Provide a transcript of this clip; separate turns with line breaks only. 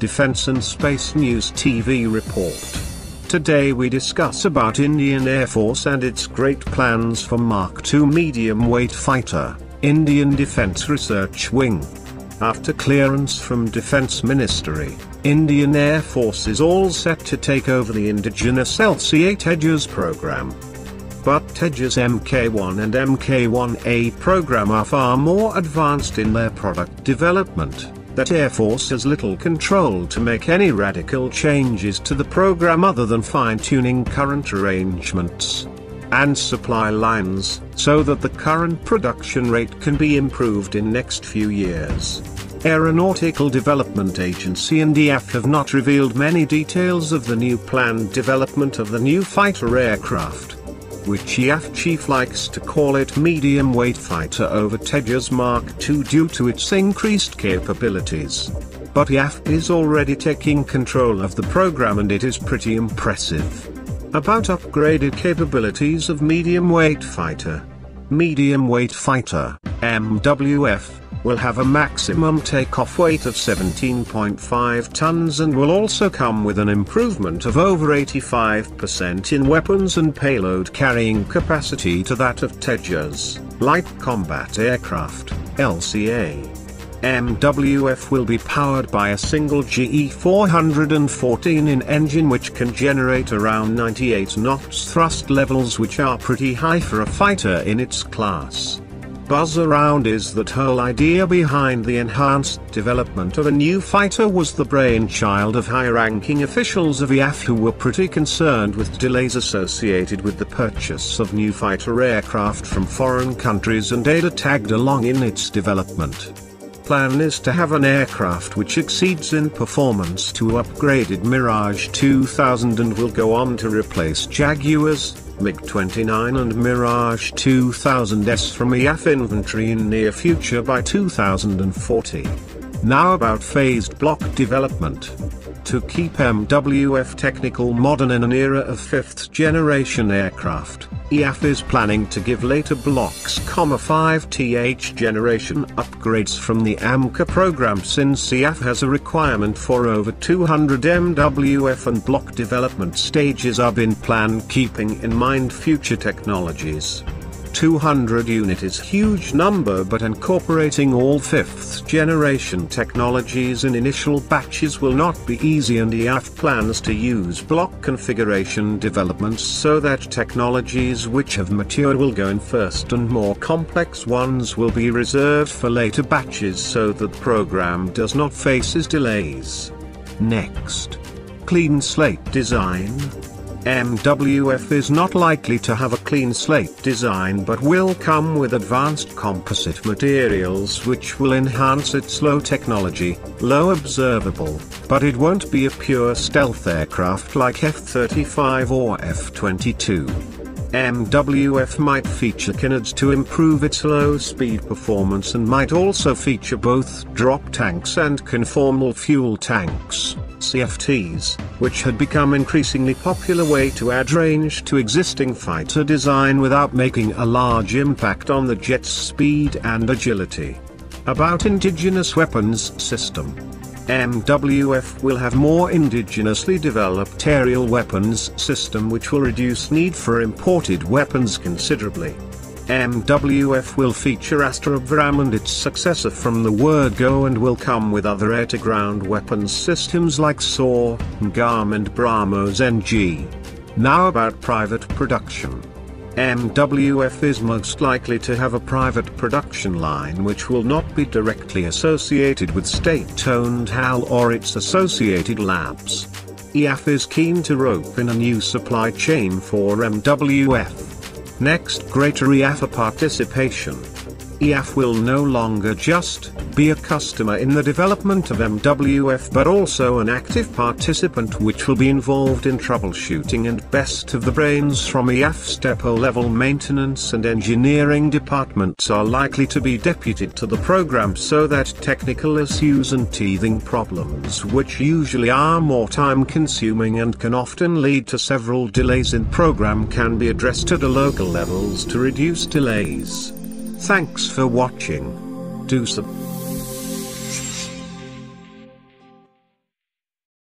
Defense and Space News TV report. Today we discuss about Indian Air Force and its great plans for Mark II medium-weight fighter, Indian Defense Research Wing. After clearance from Defense Ministry, Indian Air Force is all set to take over the indigenous LCA Tejas program. But Tejas Mk1 and Mk1A program are far more advanced in their product development that Air Force has little control to make any radical changes to the program other than fine-tuning current arrangements and supply lines, so that the current production rate can be improved in next few years. Aeronautical Development Agency and IAF have not revealed many details of the new planned development of the new fighter aircraft which IAF chief likes to call it medium-weight fighter over Tejas Mark II due to its increased capabilities. But IAF is already taking control of the program and it is pretty impressive. About upgraded capabilities of medium-weight fighter. Medium-weight fighter, MWF, will have a maximum takeoff weight of 17.5 tons and will also come with an improvement of over 85% in weapons and payload carrying capacity to that of Tejas, Light Combat Aircraft, LCA. MWF will be powered by a single GE414 in engine which can generate around 98 knots thrust levels which are pretty high for a fighter in its class buzz around is that whole idea behind the enhanced development of a new fighter was the brainchild of high-ranking officials of IAF who were pretty concerned with delays associated with the purchase of new fighter aircraft from foreign countries and ADA tagged along in its development. Plan is to have an aircraft which exceeds in performance to upgraded Mirage 2000 and will go on to replace Jaguars, MiG-29 and Mirage 2000S from IAF inventory in near future by 2040. Now about phased block development. To keep MWF technical modern in an era of 5th generation aircraft, IAF is planning to give later blocks, 5th generation upgrades from the AMCA program since IAF has a requirement for over 200 MWF and block development stages are been planned keeping in mind future technologies. 200 unit is huge number but incorporating all 5th generation technologies in initial batches will not be easy and IAF plans to use block configuration developments so that technologies which have matured will go in first and more complex ones will be reserved for later batches so that program does not faces delays. Next. Clean slate design, MWF is not likely to have a clean slate design but will come with advanced composite materials which will enhance its low technology, low observable, but it won't be a pure stealth aircraft like F-35 or F-22. MWF might feature canards to improve its low-speed performance and might also feature both drop tanks and conformal fuel tanks. CFTs, which had become increasingly popular way to add range to existing fighter design without making a large impact on the jet's speed and agility. About indigenous weapons system. MWF will have more indigenously developed aerial weapons system which will reduce need for imported weapons considerably. MWF will feature Astrobram and its successor from the word go and will come with other air-to-ground weapons systems like SAW, GAM and BrahMos NG. Now about private production. MWF is most likely to have a private production line which will not be directly associated with state-owned HAL or its associated labs. IAF is keen to rope in a new supply chain for MWF. Next greater IAF participation. IAF will no longer just be a customer in the development of MWF but also an active participant which will be involved in troubleshooting and best of the brains from IAF's depot level maintenance and engineering departments are likely to be deputed to the program so that technical issues and teething problems which usually are more time consuming and can often lead to several delays in program can be addressed at a local levels to reduce delays. Thanks for watching. Do sub